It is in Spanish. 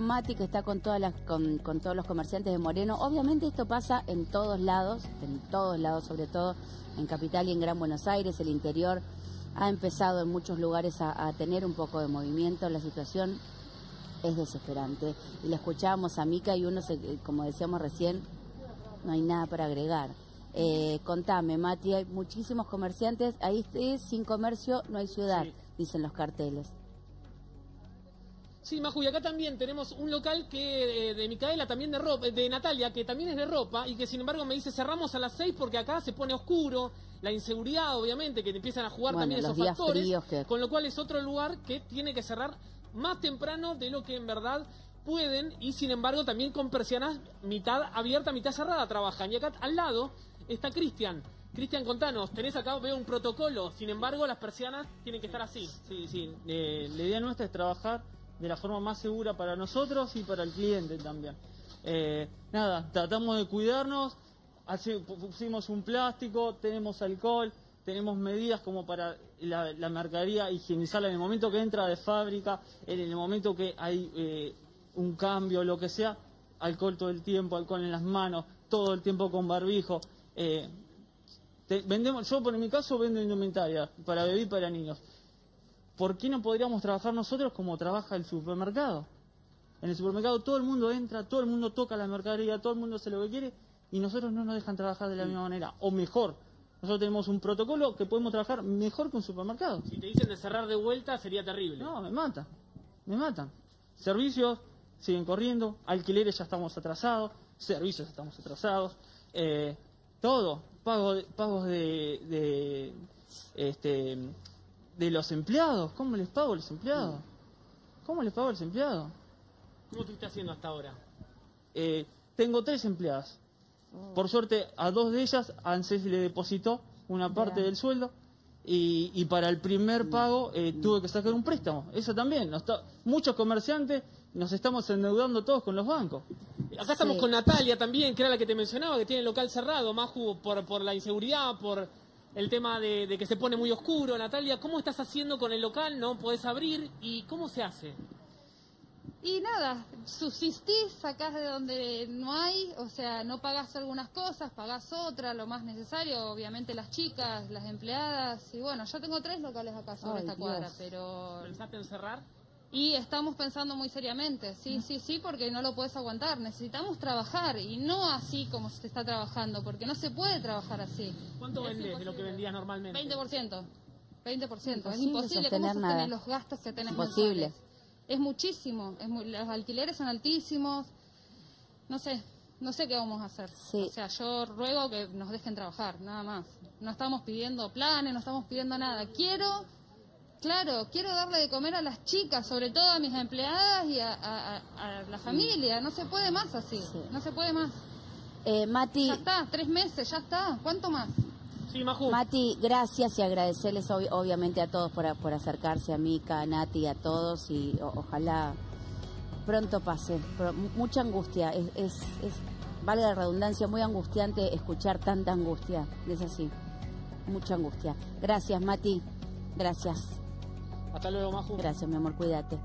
Mati que está con todas las con, con, todos los comerciantes de Moreno. Obviamente esto pasa en todos lados, en todos lados, sobre todo en Capital y en Gran Buenos Aires, el interior ha empezado en muchos lugares a, a tener un poco de movimiento. La situación es desesperante. Y le escuchábamos a Mica y uno, se, como decíamos recién, no hay nada para agregar. Eh, contame, Mati, hay muchísimos comerciantes. Ahí es sin comercio, no hay ciudad, sí. dicen los carteles. Sí, Maju, y acá también tenemos un local que eh, de Micaela, también de ropa, de Natalia, que también es de ropa, y que sin embargo me dice cerramos a las seis porque acá se pone oscuro, la inseguridad, obviamente, que empiezan a jugar bueno, también esos factores, que... con lo cual es otro lugar que tiene que cerrar más temprano de lo que en verdad pueden, y sin embargo también con persianas mitad abierta, mitad cerrada trabajan. Y acá al lado está Cristian. Cristian, contanos, tenés acá, veo un protocolo, sin embargo las persianas tienen que estar así. Sí, sí, eh, la idea nuestra es trabajar de la forma más segura para nosotros y para el cliente también. Eh, nada, tratamos de cuidarnos, hace, pusimos un plástico, tenemos alcohol, tenemos medidas como para la, mercadería higienizarla en el momento que entra de fábrica, en el momento que hay eh, un cambio, lo que sea, alcohol todo el tiempo, alcohol en las manos, todo el tiempo con barbijo. Eh, te, vendemos, yo por mi caso vendo indumentaria para bebé y para niños. ¿Por qué no podríamos trabajar nosotros como trabaja el supermercado? En el supermercado todo el mundo entra, todo el mundo toca la mercadería, todo el mundo hace lo que quiere y nosotros no nos dejan trabajar de la misma manera, o mejor. Nosotros tenemos un protocolo que podemos trabajar mejor que un supermercado. Si te dicen de cerrar de vuelta sería terrible. No, me matan, me matan. Servicios siguen corriendo, alquileres ya estamos atrasados, servicios estamos atrasados, eh, todo, de, pagos de, de este, de los empleados. ¿Cómo les pago a los empleados? ¿Cómo les pago a los empleados? ¿Cómo te estás haciendo hasta ahora? Eh, tengo tres empleadas. Oh. Por suerte, a dos de ellas ANSES le depositó una parte yeah. del sueldo y, y, para el primer pago eh, tuve que sacar un préstamo. Eso también. Nos está, muchos comerciantes nos estamos endeudando todos con los bancos. Acá estamos con Natalia también, que era la que te mencionaba, que tiene el local cerrado, Maju, por, por la inseguridad, por el tema de, de, que se pone muy oscuro. Natalia, ¿cómo estás haciendo con el local? ¿No podés abrir? ¿Y cómo se hace? Y nada, subsistís, sacás de donde no hay, o sea, no pagás algunas cosas, pagás otras, lo más necesario, obviamente las chicas, las empleadas, y bueno, yo tengo tres locales acá sobre Ay, esta Dios. cuadra, pero... ¿Pensaste en cerrar? Y estamos pensando muy seriamente, sí, sí, sí, porque no lo puedes aguantar. Necesitamos trabajar y no así como se está trabajando, porque no se puede trabajar así. ¿Cuánto Es vendés de lo que vendías normalmente? 20%. 20%. Imposible es imposible cómo sostener nada. los gastos que tenés Imposible. mensuales. Es muchísimo. Es muy- los alquileres son altísimos. No sé, no sé qué vamos a hacer. Sí. O sea, yo ruego que nos dejen trabajar, nada más. No estamos pidiendo planes, no estamos pidiendo nada. Quiero, claro, quiero darle de comer a las chicas, sobre todo a mis empleadas y a, a- a- a la familia. No se puede más así. Sí. No se puede más. Eh, Mati, Ya está, tres meses, ya está. ¿Cuánto más? Sí, Maju. Mati, gracias y agradecerles ob- obviamente a todos por, por acercarse a Mica, a Nati, a todos y ojalá pronto pase. Pero mucha angustia, es, es, es, vale la redundancia, muy angustiante escuchar tanta angustia, es así, mucha angustia. Gracias Mati, gracias, Hasta luego, Maju. gracias mi amor, cuídate.